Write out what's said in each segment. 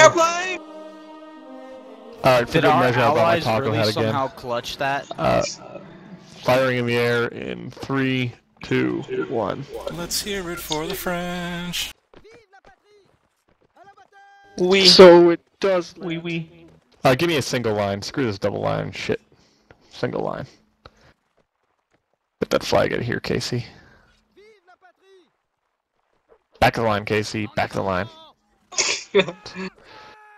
Airplane! Alright, for Did good our measure, I'll my allies taco really head again. somehow clutch that? Uh, firing in the air in three, two, one. Let's hear it for the French. We. So it does. We we. Uh, give me a single line. Screw this double line. Shit. Single line. Get that flag out of here, Casey. Back of the line, Casey. Back of the line.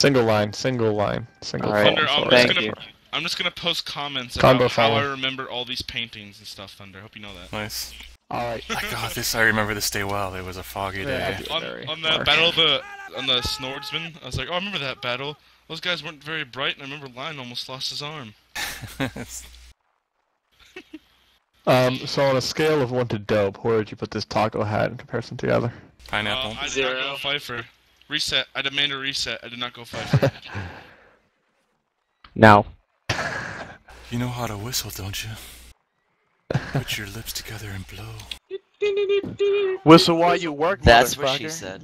single line. Single line. Single All right. line. Thunder, I'm Sorry. just gonna I'm just gonna post comments Combo about how. I remember all these paintings and stuff. Thunder, hope you know that. Nice. Alright. God, this I remember this day well. It was a foggy Yeah, day. On, on the battle of the on the Swordsman, I was like, oh, I remember that battle. Those guys weren't very bright, and I remember Lion almost lost his arm. Um, so on a scale of one to dope, where would you put this taco hat in comparison to the other? Pineapple. Uh, I Zero. Pfeiffer. Reset. I demand a reset. I did not go Pfeiffer. Now. You know how to whistle, don't you? Put your lips together and blow. Whistle while you work, That's what she said.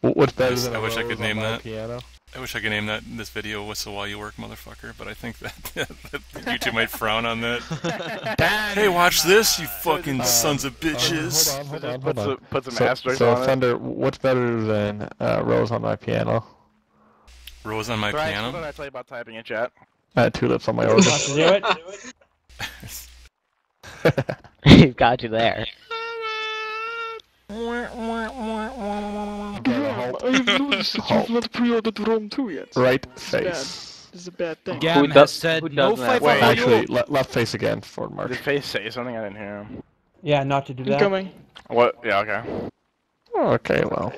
Wh- What's better I than I a wish I could name that. Piano? I wish I could name that in this video "Whistle While You Work, Motherfucker," but I think that, that YouTube might frown on that. hey, watch this, you fucking Uh, sons of bitches! Uh, hold on, hold on, Put hold some, on. put some So, asterisks so on it. Thunder, what's better than uh, Rose on my piano? Rose on my piano. what did piano. I tell you about typing in chat? Uh, tulips on my organ. do it. Got you there. Halt. not pre-ordered Rome 2 yet. Right face. This is a bad thing. Gam has does- said who no fight Wait, Actually, le- left face again for March. Did Face say something? I didn't hear him. Yeah, not to do that. Incoming. What? Yeah, okay. Oh, okay, well.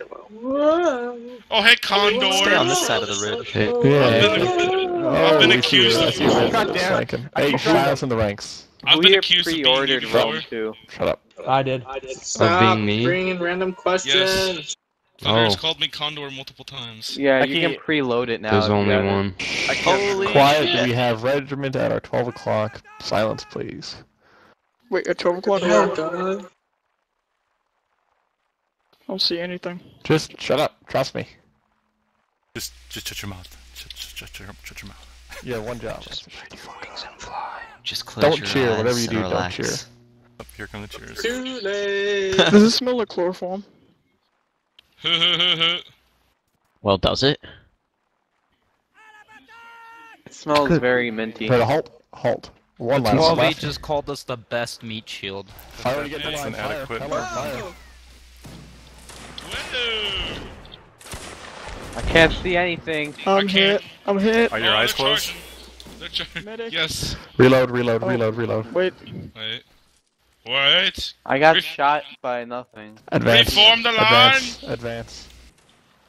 oh, hey, Condor. Stay on this side of the ridge. Yeah. I've been, Oh, I've been accused of- you. I see. God damn it. I Hey, keep trying Shiles in the ranks. I've been accused of being pre-ordered you before. Rome 2. Shut up. I did. Stop being me? bringing random questions. Thunder's Oh. called me Condor multiple times. Yeah, I you can can't- preload it now. There's only one. I can't. Holy Quiet, shit. we have regiment at our 12 o'clock. Silence, please. Wait, at 12 o'clock? Oh, I God. don't see anything. Just shut up. Trust me. Just, just shut your mouth. Shut, shut, shut, your, shut your mouth. Yeah, one job. Just close Don't your cheer. eyes Whatever you and do, don't relax. cheer. Up here come the cheers. Too late. Does it smell like chloroform? Well, does it? It smells very minty. Try to halt. Halt. One line on the 12 left. just called us the best meat shield. Fire when you get the line. an Fire. adequate- Come on, fire. Window. I can't see anything. I'm hit. I'm hit. Are your Oh, eyes closed? charging. They're char- Medic. Yes. Reload, reload, Oh. reload, reload. Wait. Wait. Wait. I got Re- shot by nothing. Advance. Reform the Advance. Advance.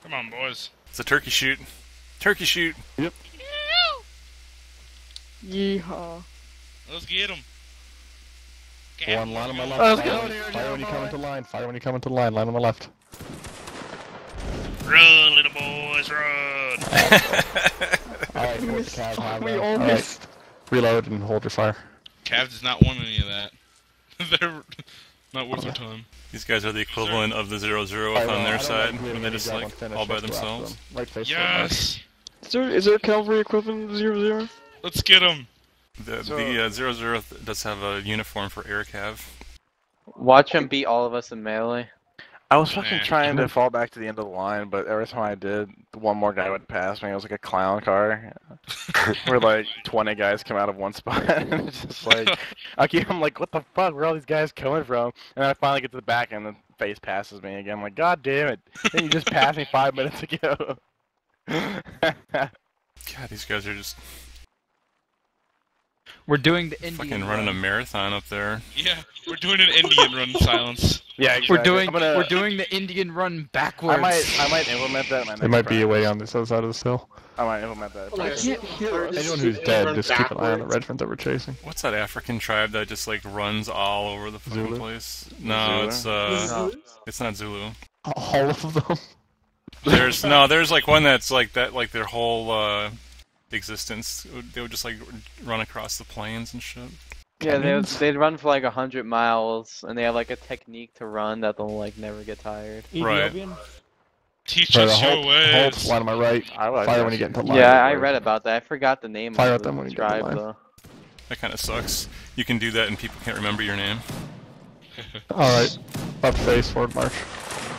Come on, boys. It's a turkey shoot. Turkey shoot. Yep. Yeehaw. Let's get him. One line on my left. Oh, let's fire, go when- fire when you come boy. into line. Fire when you come into the line. Line on the left. Run, little boys, run. Alright, We missed- cab high we all Alright. missed. Reload and hold your fire. Cav does not want any of that. They're not worth their time. These guys are the equivalent of the zero zero Alright, up on their side, like really when they're just like all by let's go after themselves. them. Right face. Yes. Is there, is there a cavalry equivalent to zero zero? Let's get them. The, So- the uh, zero zero th- does have a uniform for air cav. Watch him beat all of us in melee. I was fucking Nah. trying to fall back to the end of the line, but every time I did, one more guy would pass me. It was like a clown car, where like 20 guys come out of one spot. and it's just like, I keep, I'm like, what the fuck? Where are all these guys coming from? And then I finally get to the back, and the face passes me again. I'm like, god damn it! Then you just passed me five minutes ago. God, these guys are just We're doing the Indian fucking running a marathon up there. Yeah, we're doing an Indian run silence. Yeah, exactly. We're doing gonna, we're doing the Indian run backwards. I backwards. might, I might implement that. in my They next might be practice. away on this other side of the hill. I might implement that. I can't hear us. Anyone who's dead, just keep an eye on the red regiment that we're chasing. What's that African tribe that just like runs all over the fucking Zulu? place? No, Zulu? it's uh, No. it's not Zulu. All of them. There's no, there's like one that's like that, like their whole uh, existence. They would just like run across the plains and shit. Yeah, they would, they'd run for like a hundred miles, and they have like a technique to run that they'll like never get tired. Right. Teach us your ways. halt, line on my right. I like Fire that when you get into line. Yeah, I read about that. I forgot the name Fire of at them when you get in tribe line. though. That kind of sucks. You can do that and people can't remember your name. Alright. Left face, forward march.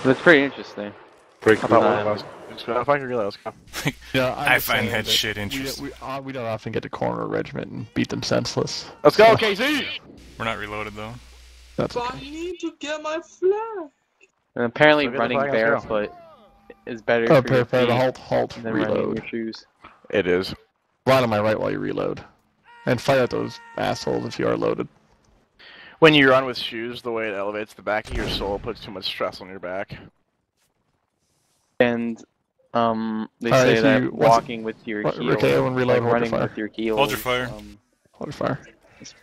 That's pretty interesting. Break I thought one of us. If I could relay, let's go. Yeah, I'm I find saying that shit interesting. We, uh, we don't often get to corner a regiment and beat them senseless. Let's go, So, KC! We're not reloaded though. That's But I need to get my flag. And apparently Look at the running flag, let's go. barefoot is better Oh, for your prepare to feet halt, halt, than running reload. your shoes. It is. Line on my right while you reload. And fight at those assholes if you are loaded. When you run with shoes, the way it elevates the back of your sole puts too much stress on your back. And um, they Alright, say if that you- walking with your Right, heels, okay, everyone reload, like hold your running fire. with your heels, Hold your fire. Um, Hold your fire.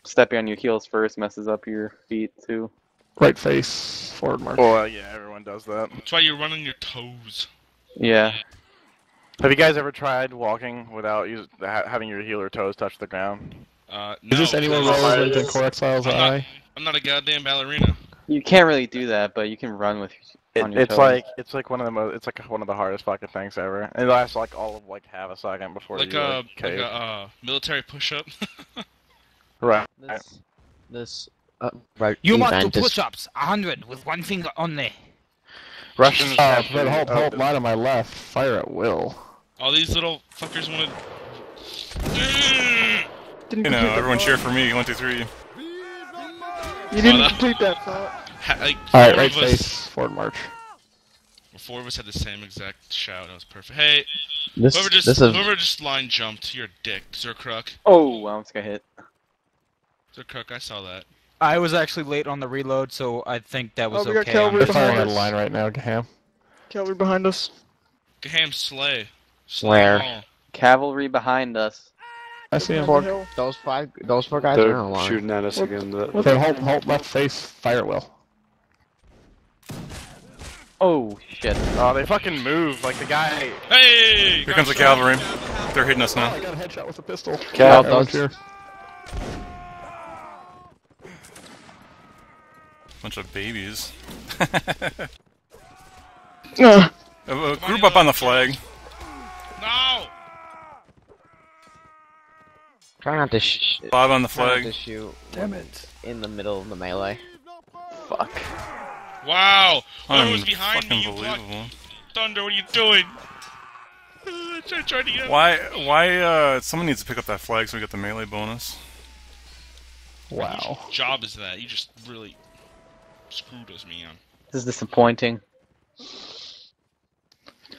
stepping on your heels first messes up your feet too. Right face, forward march. Well, yeah, everyone does that. That's why you run on your toes. Yeah. Have you guys ever tried walking without use, ha- having your heel or toes touch the ground? Uh, Is this no, anyone because relevant in Core Exile's I'm not- eye? I'm not a goddamn ballerina. You can't really do that, but you can run with It, on your it's toes. like it's like one of the most it's like one of the hardest fucking things ever. It lasts like all of like half a second before Like you a like, like a uh, military push-up. right. This, this, uh, right You must do push-ups, a hundred with one finger only. Russians. Uh, have but hold, hold, line on my left. Fire at will. All these little fuckers wanted. Didn't You know, complete everyone cheer for me. One, two, three. You didn't Oh, no. complete that thought. Ha- like Alright, right of us, face, forward march. four of us had the same exact shout. That was perfect. Hey, This, whoever just this is whoever just line jumped, you're a dick. Zerkruk. Oh, I almost got hit. Zerkruk, I saw that. I was actually late on the reload, so I think that was Oh, we got okay. cavalry I'm just- firing behind at us. line right now, Gaham. Cavalry behind us. Gaham Slay. Where? them. Cavalry behind us. I see him. Behind the hill. those five, those four guys are They're on line. shooting at us What- again. The, what Then hold, hold, left face, fire will. Oh shit. Oh, they fucking move like the guy. Hey! Here comes the cavalry. They're hitting us Oh, now. I got a headshot with a pistol. Cal, Everyone those- cheer. Bunch of babies. Uh, Uh, uh, group up on the flag. No! Try not to sh- Bob on the try not to flag. shoot. Damn it! In the middle of the melee. Fuck. Wow! Whoever was behind me, you blocked. Thunder, what are you doing? I tried to get Why? Why? Uh, someone needs to pick up that flag so we get the melee bonus. Wow. Whose job is that? You just really screwed us, man. This is disappointing.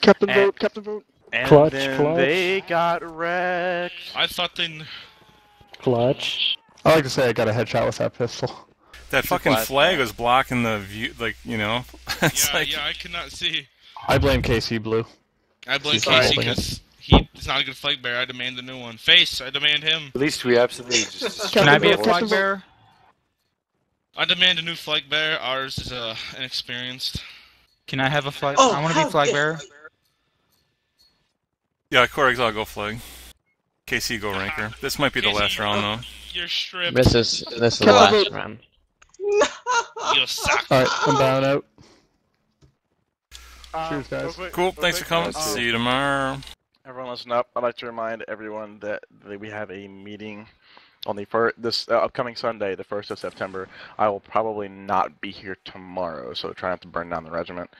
Captain Eh. vote. Captain vote. And Clutch, then clutch. they got wrecked. I thought they. kn- Clutch. I like to say I got a headshot with that pistol. That fucking flag. flag was blocking the view. Like you know. it's Yeah, like, yeah, I cannot see. I blame KC Blue. I blame He's Casey holding it. because he's not a good flag bearer. I demand the new one. Face, I demand him. at least we absolutely just. Can I be a flag vote. bearer? I demand a new flag bearer. Ours is uh, inexperienced. Can I have a flag? Oh, I want to be flag dare- bearer. yeah, Core Exile go flag. KC go ranker. This might be the Casey, last round though. You're stripped. This is this is the last vote. Round. You suck. Alright, I'm down out. Um, Cheers, guys. real quick- Cool. real Thanks for coming. um, See you tomorrow. Everyone listen up. I'd like to remind everyone that, that we have a meeting on the first this uh, upcoming Sunday, the first of September. I will probably not be here tomorrow, so try not to burn down the regiment.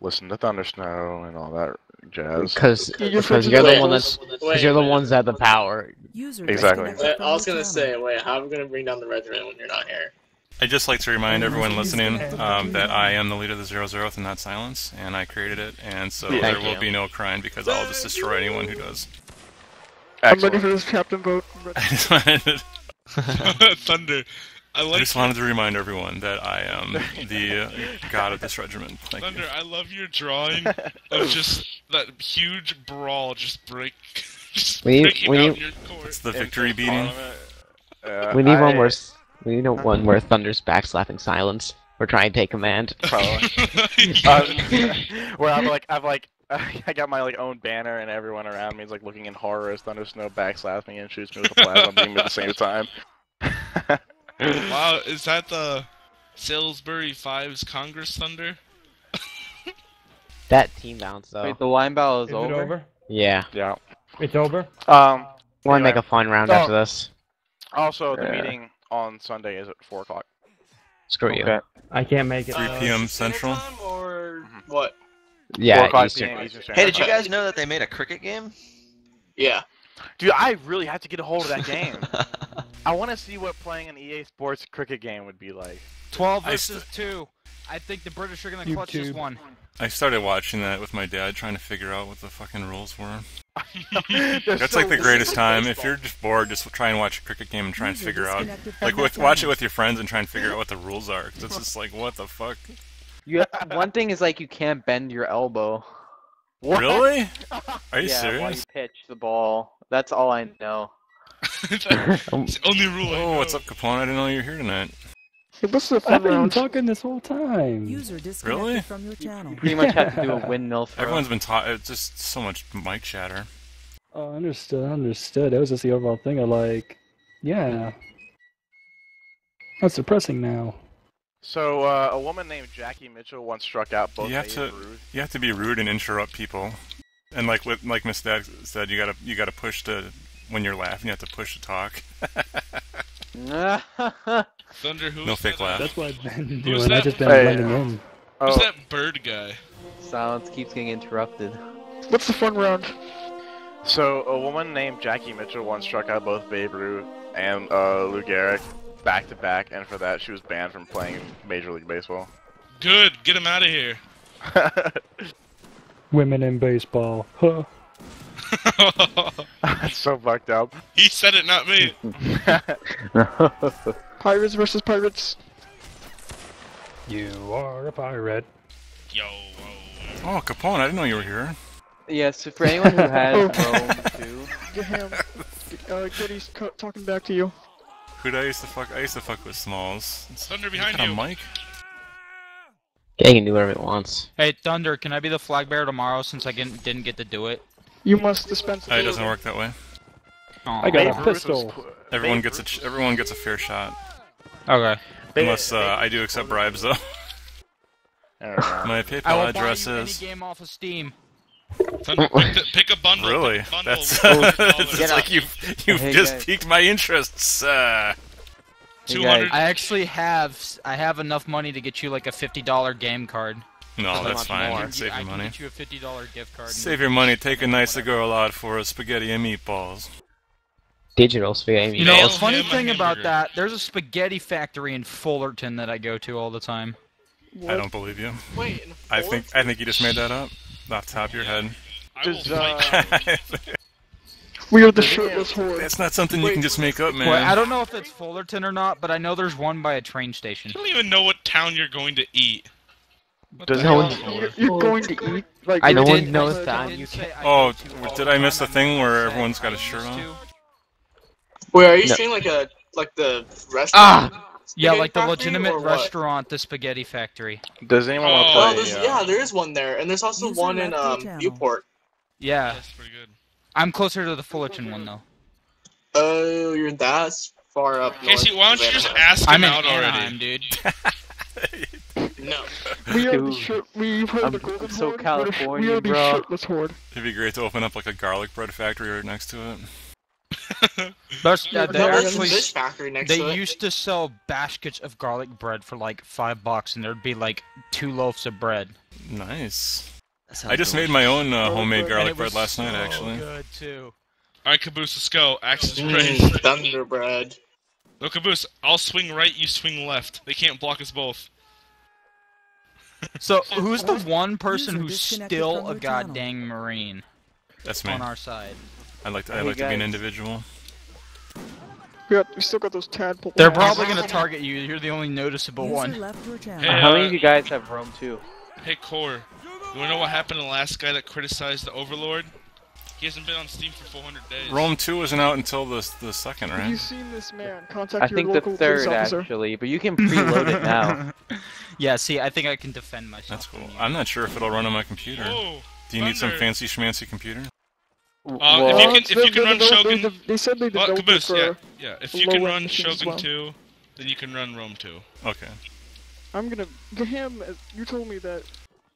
Listen to Thunder Snow and all that jazz. Because You're because you're with the the one that's because you're the ones that have the power. Exactly. I was gonna say, wait, how are we gonna bring down the regiment when you're not here? I'd just like to remind everyone listening um, that I am the leader of the Zero Zeroth and not Silence, and I created it, and so Thank there will you. be no crying because I'll just destroy anyone who does. I'm ready for this captain vote. I'm. I just wanted to, Thunder. I I just wanted to remind everyone that I am the uh, god of this regiment. Thank you. Thunder. I love your drawing of just that huge brawl just break, just We need- breaking we out need- your court. It's the victory beating. Uh, We need I- one where s- we need one where Thunder's backslapping silence. We're trying to take command. Probably. Yeah. Um, where I'm like, I've like, I got my like own banner, and everyone around me is like looking in horror as Thunder Snow backslaps me and shoots me with a plasma beam at the same time. wow, is that the Salisbury Fives Congress Thunder? That team bounce though. Wait, the line battle is, Is over? it over? Yeah. Yeah. It's over? Um. Want to Anyway. make a fun round Oh. after this? Also, the Yeah. meeting on Sunday is at four o'clock. Screw you. I can't make it. 3 Uh, p.m. Standard Central. Time or Mhm. what? Yeah, 4 o'clock Eastern. PM Eastern Hey, did you guys know that they made a cricket game? Yeah. Dude, I really have to get a hold of that game. I want to see what playing an EA Sports cricket game would be like. 12 I versus 2. I think the British are going to clutch this one. I started watching that with my dad, trying to figure out what the fucking rules were. That's so like the greatest time. If you're just bored, just try and watch a cricket game and try and figure out, like, with watch it with your friends and try and figure out what the rules are. 'cause it's just like, what the fuck? You one thing is like you can't bend your elbow. What? Really? Are you yeah, while you serious? pitch the ball. That's all I know. it's the only rule I Oh, know. what's up, Capone? I didn't know you were here tonight. Hey, what's the fun I've been round? talking this whole time. User disconnected Really? from your channel. Pretty much have to do a windmill throw. Everyone's been taught. It's just so much mic chatter. Oh, understood, understood. That was just the overall thing of like, yeah. That's depressing now. So, uh, a woman named Jackie Mitchell once struck out both You have to- Ruth. You have to be rude and interrupt people, and like with like Miss Dad said, you gotta you gotta push to when you're laughing. You have to push to talk. Thunder, who No was fake that? laugh. That's what I've been doing. I've just been Hey. blending in. Who's Oh, that bird guy? Silence keeps getting interrupted. What's the fun round? so a woman named Jackie Mitchell once struck out both Babe Ruth and uh, Lou Gehrig back to back, and for that she was banned from playing Major League Baseball. Good, get him out of here. Women in baseball. Huh. That's so fucked up. he said it, not me. Pirates versus pirates. You are a pirate. Yo. Oh, Capone! I didn't know you were here. Yes, so for anyone who has Rome 2, Graham, uh, Goody's co- talking back to you. Who did I used to fuck? I used to fuck with Smalls. It's- Thunder is he behind a you. mic? Yeah, he can do whatever he wants. Hey, Thunder, can I be the flag bearer tomorrow since I didn't didn't get to do it? You must dispense. Uh, It doesn't work that way. Aw. I got a pistol. Everyone gets a ch- everyone gets a fair shot. Okay. Unless uh, I do accept bribes though. I don't know. My PayPal address is. any game off of Steam. Pick, the- pick a bundle. Really? Pick a bundle That's it's $50. like you've you've Hey, just guys. piqued my interests. Uh, Hey, 200. I actually have I have enough money to get you like a fifty dollar game card. No, So that's fine. more. You can Save I your can money. get you a fifty dollar gift card. Save your money. Take a nice girl out for a spaghetti and meatballs. Digital spaghetti. You know, Mail the funny thing about that, there's a spaghetti factory in Fullerton that I go to all the time. I don't believe you. Wait. in I think I think you just made that up off the top of your head. I Does, uh. We are the shirtless horde. That's not something you can just make up, man. Well, I don't know if it's Fullerton or not, but I know there's one by a train station. You don't even know what town you're going to eat. What Does the no hell, one- Thor? You're, you're going to eat like. I you're no going one to- knows that. didn't You say can't- Oh, go did I miss time. the thing where everyone's got a shirt on? to. Wait, are you No. saying like a like the restaurant? Ah! Yeah, like the legitimate restaurant, the Spaghetti Factory. Does anyone want to Oh, play? Oh, there's, uh, yeah, there is one there, and there's also User one in um, channel. Newport. Yeah, That's pretty good. I'm closer to the Fullerton one though. Oh, you're that far up. Casey, north why don't you just Anaheim. ask I'm him in out Anaheim, already? dude. No. We are the Dude. shirt. We've heard I'm the golden so horde. we're the- We California, are the bro. shirtless horde. It'd be great to open up like a garlic bread factory right next to it. There's, yeah, they no, actually fish factory next they to it. used to sell baskets of garlic bread for like five bucks, and there'd be like two loaves of bread. Nice. I just made my own uh, homemade garlic bread was last night, so actually. Good too. Alright, Caboose, let's go. Axes Mm, raised. Thunderbread. No, Caboose, I'll swing right, you swing left. They can't block us both. So who's the one person who's still a your channel. goddamn marine That's me. on our side? I like to, I Hey, like to be an individual. We got. We still got those tadpole. They're probably gonna target you. You're the only noticeable one. left your channel. Hey, How uh, many of you guys have Rome 2? Hey, Core, you wanna know what happened to the last guy that criticized the Overlord? He hasn't been on Steam for 400 days. Rome 2 isn't out until the the second, Have you right? seen this man? Contact I your think the third actually, but you can preload it now. yeah, see, I think I can defend myself. That's cool. I'm not sure if it'll run on my computer. Whoa! Do you need some fancy schmancy computer? Uh, Well, if you can, if you can run they- they- Shogun, they- They said they oh, developed Caboose, for. yeah, yeah. If you can run Shogun well. 2, then you can run Rome 2. Okay. I'm gonna. Graham, uh, you told me that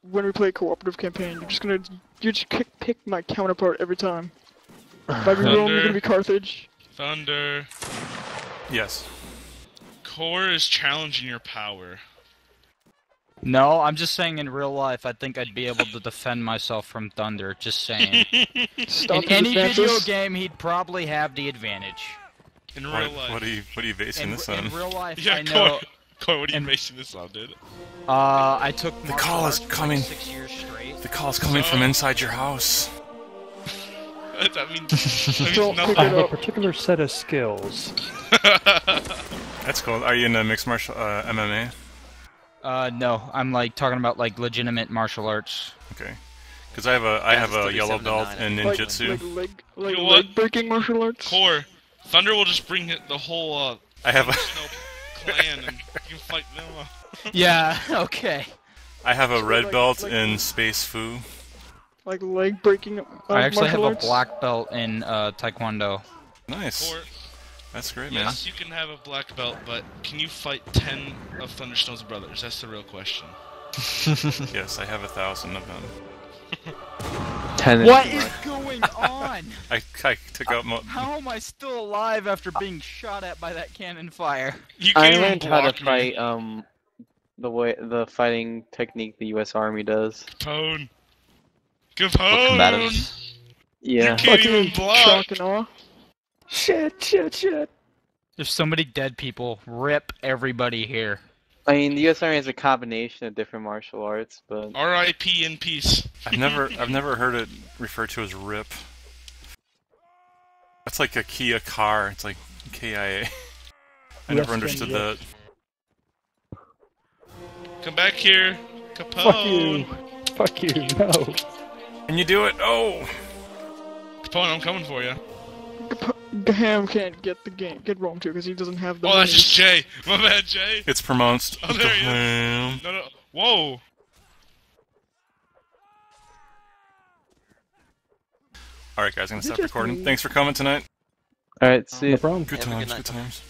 when we play cooperative campaign, you're just gonna you just pick, pick my counterpart every time. If I be Rome, you're gonna be Carthage. Thunder. Yes. Core is challenging your power. No, I'm just saying in real life, I think I'd be able to defend myself from Thunder. Just saying. In his any video game, he'd probably have the advantage. In real What, life. what are you What are you basing In, this on? in real life, yeah, I know. Core. Core, what are you and- basing this on, dude? Uh, I took The call is arts for, like, coming. six years straight. The call's coming from inside your house. that means, that Don't I have a particular set of skills. That's cool. Are you in a mixed martial uh, MMA? Uh, no, I'm like talking about like legitimate martial arts. Okay. Because I have a I Yeah, have a yellow belt 9, I in Like, ninjutsu. like leg, like know what? leg breaking martial arts. Core. Thunder will just bring the whole uh, I have a Snow clan and you can fight them. Yeah. Okay. I have a So, red like- belt like- in SpaceFu. Like leg breaking. Uh, I actually have martial a black belt in uh, Taekwondo. Nice. Core. That's great, man. Yes, you can have a black belt, but can you fight ten of Thunder Snow's brothers? That's the real question. Yes, I have a thousand of them. Ten. What is going on? I, I took out mo- How am I still alive after being shot at by that cannon fire? You I can't even learned how to me. fight um the way the fighting technique the U.S. Army does. Capone. What Capone. Yeah. You can't even block. Shock and awe. Shit, shit, shit. There's so many dead people. Rip everybody here. I mean, the U.S. Army is a combination of different martial arts, but R.I.P. in peace. I've never I've never heard it referred to as RIP. That's like a Kia car. It's like KIA. I never Rest in understood that. Come back here, Capone. Fuck you. Fuck you. No. Can you do it? Oh! Capone, I'm coming for you. Gaham can't get the game, get Rome 2, because he doesn't have the. Oh, that's just Jay. My bad, Jay. It's pronounced. Oh, there he is. No, no. Whoa. Alright, guys, I'm gonna Is it stop recording. me? Thanks for coming tonight. all right, see No ya. problem. Good Have a good times, night. good times.